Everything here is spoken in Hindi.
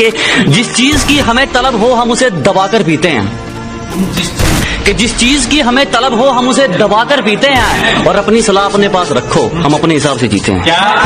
कि जिस चीज़ की हमें तलब हो, हम उसे दबाकर पीते हैं। कि जिस चीज़ की हमें तलब हो, हम उसे दबाकर पीते हैं। और अपनी सलाह अपने पास रखो, हम अपने हिसाब से जीते हैं। क्या?